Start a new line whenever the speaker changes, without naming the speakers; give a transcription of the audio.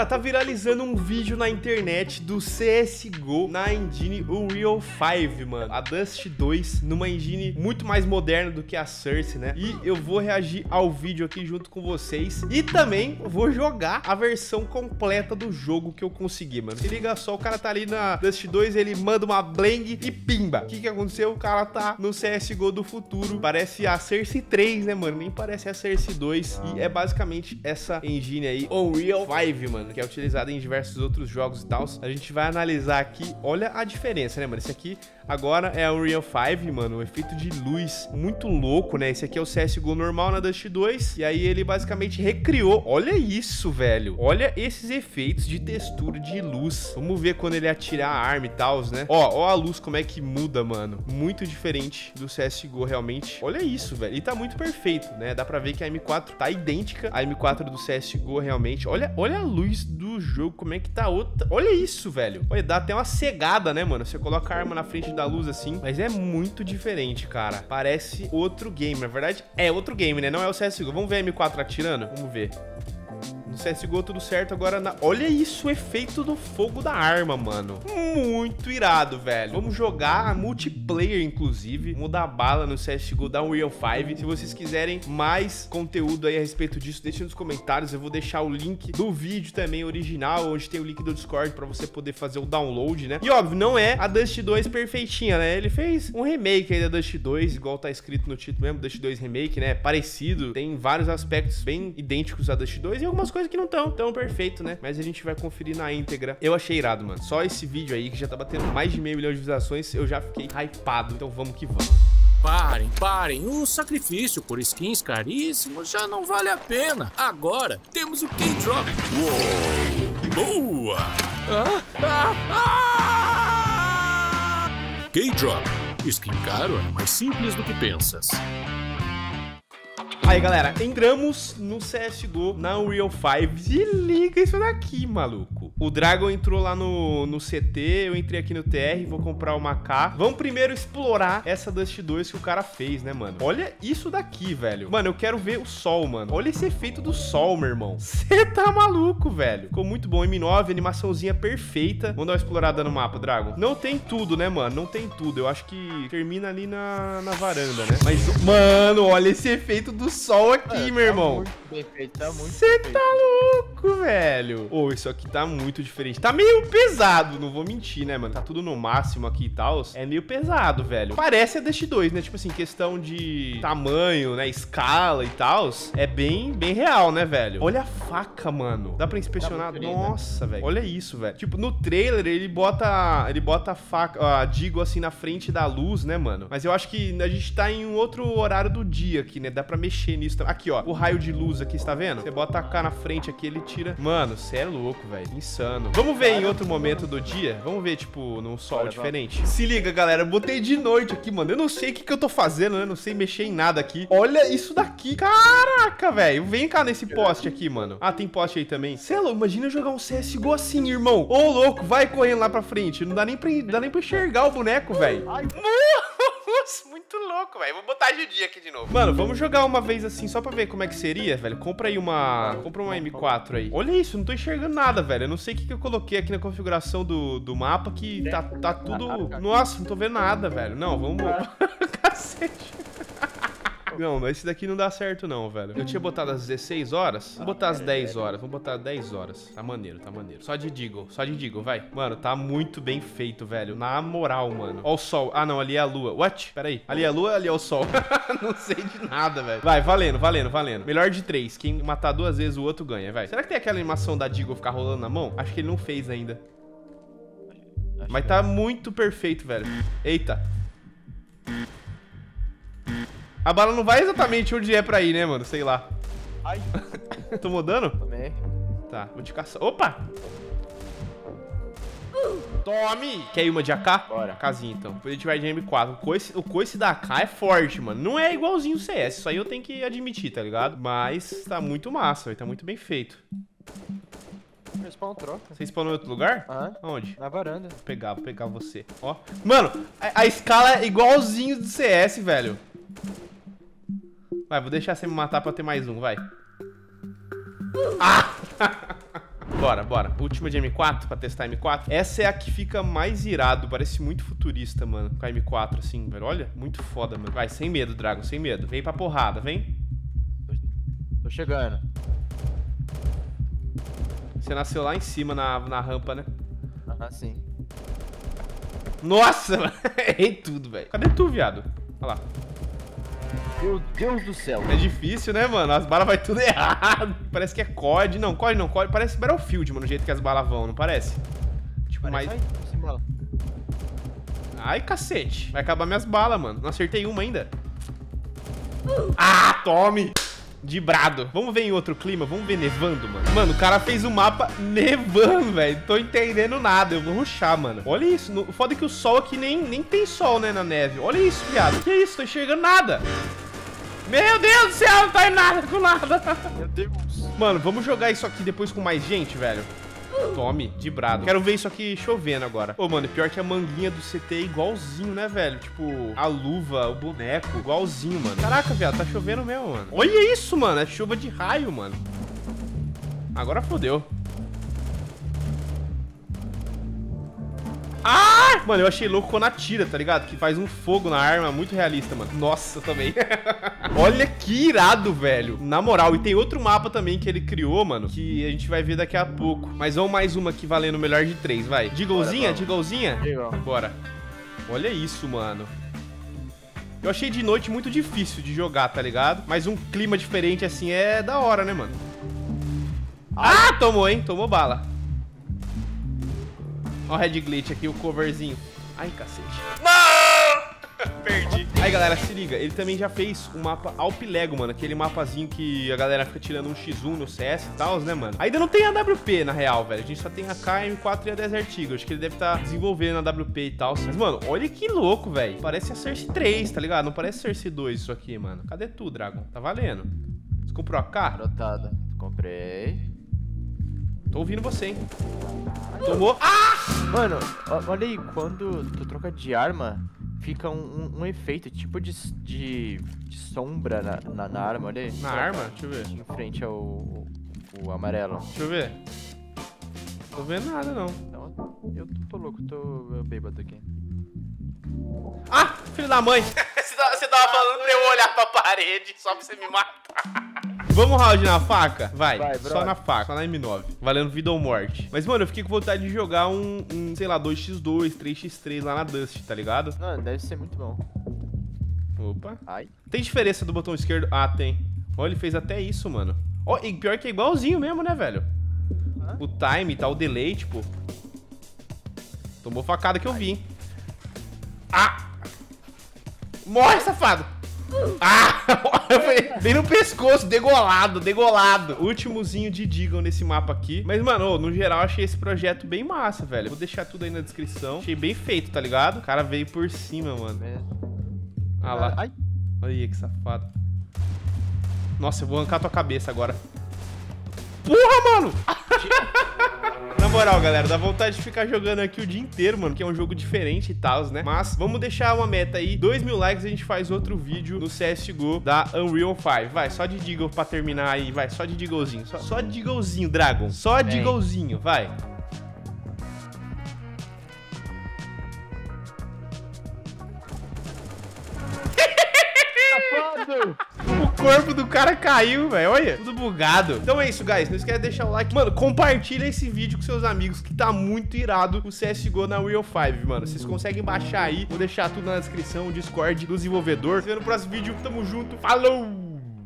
Galera, tá viralizando um vídeo na internet do CSGO na engine Unreal 5, mano. A Dust 2 numa engine muito mais moderna do que a Source, né? E eu vou reagir ao vídeo aqui junto com vocês. E também vou jogar a versão completa do jogo que eu consegui, mano. Se liga só, o cara tá ali na Dust 2, ele manda uma bleng e pimba. O que que aconteceu? O cara tá no CSGO do futuro. Parece a Cersei 3, né, mano? Nem parece a Cersei 2. E é basicamente essa engine aí, Unreal 5, mano, que é utilizada em diversos outros jogos e tal. A gente vai analisar aqui. Olha a diferença, né, mano? Esse aqui agora é Unreal 5, mano. O efeito de luz muito louco, né? Esse aqui é o CSGO normal na Dust 2. E aí ele basicamente recriou. Olha isso, velho. Olha esses efeitos de textura de luz. Vamos ver quando ele atirar a arma e tal, né? Ó, ó a luz como é que muda, mano. Muito diferente do CSGO, realmente. Olha isso, velho. E tá muito perfeito, né? Dá pra ver que a M4 tá idêntica à M4 do CSGO, realmente. Olha, olha a luz do jogo, como é que tá outra. Olha isso, velho. Olha, dá até uma cegada, né, mano? Você coloca a arma na frente da luz assim, mas é muito diferente, cara. Parece outro game. Na verdade, é outro game, né? Não é o CSGO. Vamos ver a M4 atirando? Vamos ver. CSGO tudo certo, agora na... Olha isso, o efeito do fogo da arma, mano. Muito irado, velho. Vamos jogar multiplayer, inclusive. Mudar bala no CSGO da Unreal 5. Se vocês quiserem mais conteúdo aí a respeito disso, deixe nos comentários. Eu vou deixar o link do vídeo também original, onde tem o link do Discord pra você poder fazer o download, né? E óbvio, não é a Dust 2 perfeitinha, né? Ele fez um remake aí da Dust 2, igual tá escrito no título mesmo, Dust 2 Remake, né? Parecido, tem vários aspectos bem idênticos à Dust 2 e algumas coisas que não estão tão perfeito, né? Mas a gente vai conferir na íntegra. Eu achei irado, mano. Só esse vídeo aí, que já tá batendo mais de meio milhão de visualizações, eu já fiquei hypado. Então vamos que vamos.
Parem, parem, o sacrifício por skins caríssimos já não vale a pena. Agora temos o K-Drop. Boa! Ah, ah, ah! K-Drop. Skin caro é mais simples do que pensas.
Aí, galera, entramos no CSGO na Unreal 5. Se liga isso daqui, maluco. O Dragon entrou lá no, no CT, eu entrei aqui no TR, vou comprar uma K. Vamos primeiro explorar essa Dust 2 que o cara fez, né, mano? Olha isso daqui, velho. Mano, eu quero ver o sol, mano. Olha esse efeito do sol, meu irmão. Você tá maluco, velho. Ficou muito bom. M9, animaçãozinha perfeita. Vamos dar uma explorada no mapa, Dragon. Não tem tudo, né, mano? Não tem tudo. Eu acho que termina ali na, na varanda, né? Mas, mano, olha esse efeito do sol aqui, é, meu irmão.
Tá bem feito, tá muito
Você tá louco, velho. Ô, oh, isso aqui tá muito diferente. Tá meio pesado, não vou mentir, né, mano? Tá tudo no máximo aqui e tal. É meio pesado, velho. Parece a Dust 2, né? Tipo assim, questão de tamanho, né? Escala e tal. É bem, bem real, né, velho? Olha a faca, mano. Dá pra inspecionar? Nossa, velho. Olha isso, velho. Tipo, no trailer, ele bota ele bota a faca, a Digo assim na frente da luz, né, mano? Mas eu acho que a gente tá em um outro horário do dia aqui, né? Dá pra mexer nisso também. Aqui, ó. O raio de luz aqui, está vendo? Você bota a K na frente aqui, ele tira. Mano, você é louco, velho. Insano. Vamos ver em outro momento do dia? Vamos ver, tipo, num sol diferente? Se liga, galera. Botei de noite aqui, mano. Eu não sei o que, que eu tô fazendo, né? Não sei mexer em nada aqui. Olha isso daqui. Caraca, velho. Vem cá nesse poste aqui, mano. Ah, tem poste aí também. Louco. Imagina jogar um CSGO assim, irmão. Ô, louco. Vai correndo lá pra frente. Não dá nem pra, dá nem pra enxergar o boneco, velho. Muito louco, velho. Vou botar de dia aqui de novo. Mano, vamos jogar uma vez assim, só pra ver como é que seria, velho. Compra aí uma... Compra uma M4 aí. Olha isso, não tô enxergando nada, velho. Eu não sei o que, que eu coloquei aqui na configuração do, do mapa que tá, tá tudo... Nossa, não tô vendo nada, velho. Não, vamos... Cacete. Não, esse daqui não dá certo não, velho. Eu tinha botado às 16 horas. Vamos botar às 10 horas. Vamos botar às 10 horas. Tá maneiro, tá maneiro. Só de Deagle, só de Deagle, vai. Mano, tá muito bem feito, velho. Na moral, mano. Ó o sol. Ah, não, ali é a lua. What? Pera aí. Ali é a lua, ali é o sol. não sei de nada, velho. Vai, valendo, valendo, valendo. Melhor de três. Quem matar duas vezes, o outro ganha, vai. Será que tem aquela animação da Deagle ficar rolando na mão? Acho que ele não fez ainda. Mas tá muito perfeito, velho. Eita. A bala não vai exatamente onde é pra ir, né, mano? Sei lá. Ai. Tô mudando?
Tomei.
Tá, vou te caçar. Opa! Tome! Quer ir uma de AK?
Bora.
Casinha, então. Depois a gente vai de M4. O coice, o coice da AK é forte, mano. Não é igualzinho o CS. Isso aí eu tenho que admitir, tá ligado? Mas tá muito massa, véio. Tá muito bem feito.
Respawn troca.
Você spawnou em outro lugar?
Aham.
Onde?
Na varanda.
Vou pegar, vou pegar você. Ó. Mano, a, a escala é igualzinho do CS, velho. Vai, vou deixar você me matar pra ter mais um, vai. Ah! Bora, bora. Última de M4 pra testar M4. Essa é a que fica mais irado. Parece muito futurista, mano. Com a M4, assim, velho. Olha, muito foda, mano. Vai, sem medo, Dragon, sem medo. Vem pra porrada, vem.
Tô chegando.
Você nasceu lá em cima na, na rampa, né?
Aham, sim.
Nossa. Errei tudo, velho. Cadê tu, viado? Olha lá.
Meu Deus do céu.
É difícil, né, mano? As balas vai tudo errado. Parece que é COD. Não, COD não. COD parece Battlefield, mano, o jeito que as balas vão, não parece? Tipo, mais...
Vai, sem bala.
Ai, cacete. Vai acabar minhas balas, mano. Não acertei uma ainda. Ah, tome! De brado. Vamos ver em outro clima? Vamos ver nevando, mano. Mano, o cara fez o mapa nevando, velho. Tô entendendo nada. Eu vou ruxar, mano. Olha isso. No... Foda que o sol aqui nem, nem tem sol, né, na neve. Olha isso, viado. Que isso? Tô enxergando nada. Meu Deus do céu, não tá em nada com nada.
Meu Deus.
Mano, vamos jogar isso aqui depois com mais gente, velho. Tome, de brado. Quero ver isso aqui chovendo agora. Ô, mano, pior que a manguinha do CT é igualzinho, né, velho? Tipo, a luva, o boneco, igualzinho, mano. Caraca, viado, tá chovendo mesmo, mano. Olha isso, mano. É chuva de raio, mano. Agora fodeu. Ah! Mano, eu achei louco quando atira, tá ligado? Que faz um fogo na arma, muito realista, mano. Nossa, também. Olha que irado, velho. Na moral, e tem outro mapa também que ele criou, mano, que a gente vai ver daqui a pouco. Mas vamos mais uma aqui valendo o melhor de três, vai. Digolzinha,
Bora, vamos.
digolzinha?
Legal.
Bora. Olha isso, mano. Eu achei de noite muito difícil de jogar, tá ligado? Mas um clima diferente assim é da hora, né, mano? Ah, tomou, hein? Tomou bala. Ó o Red Glitch aqui, o coverzinho. Ai, cacete. Não! Perdi. Aí, galera, se liga. Ele também já fez o mapa Alp Lego, mano. Aquele mapazinho que a galera fica tirando um X1 no CS e tal, né, mano? Ainda não tem a WP, na real, velho. A gente só tem a KM4 e a Desert Eagle. Acho que ele deve estar desenvolvendo a WP e tal. Mas, mano, olha que louco, velho. Parece a Cersei 3, tá ligado? Não parece Cersei 2 isso aqui, mano. Cadê tu, Dragon? Tá valendo. Você comprou a K?
Anotada. Comprei.
Tô ouvindo você, hein? Tomou. Ah!
Mano, olha aí, quando tu troca de arma, fica um, um- um efeito tipo de, de, de sombra na, na, na arma, olha aí.
Na arma? Deixa eu ver.
Em frente ao o, o amarelo.
Deixa eu ver. Tô vendo nada, não.
Então, eu tô, tô louco, tô bêbado aqui.
Ah, filho da mãe. você, tava, você tava falando pra eu olhar pra parede só pra você me matar. Vamos round na faca? Vai,
Vai,
só na faca, só na M9. Valendo vida ou morte. Mas, mano, eu fiquei com vontade de jogar um, um, sei lá, 2x2, 3x3 lá na Dust, tá ligado?
Não, deve ser muito bom.
Opa.
Ai.
Tem diferença do botão esquerdo? Ah, tem. Ó, ele fez até isso, mano. Ó, e pior que é igualzinho mesmo, né, velho?
Hã?
O time, tá, o delay, tipo... Tomou facada que eu vi, hein? Ah! Morre, safado! Ah! Bem no pescoço, degolado, degolado. Últimozinho de Deagle nesse mapa aqui. Mas, mano, no geral, achei esse projeto bem massa, velho. Vou deixar tudo aí na descrição. Achei bem feito, tá ligado? O cara veio por cima, mano.
Mesmo.
Ah lá.
Ai.
Olha que safado. Nossa, eu vou arrancar tua cabeça agora. Porra, mano! Na moral, galera, dá vontade de ficar jogando aqui o dia inteiro, mano, que é um jogo diferente e tal, né? Mas vamos deixar uma meta aí, 2 mil likes a gente faz outro vídeo no CSGO da Unreal 5. Vai, só de Deagle pra terminar aí, vai, só de Deaglezinho. Só, só de Deaglezinho, Dragon. Só de. Deaglezinho, vai.
Safado!
Corpo do cara caiu, velho. Olha, tudo bugado. Então é isso, guys. Não esquece de deixar o like. Mano, compartilha esse vídeo com seus amigos, que tá muito irado o CSGO na Real 5, mano. Vocês conseguem baixar aí. Vou deixar tudo na descrição, o Discord do desenvolvedor. Se vê no próximo vídeo. Tamo junto. Falou!